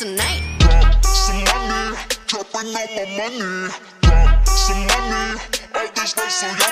tonight. Drop some money, dropping all my money. Drop some money, all this like so you